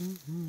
Mm-hmm.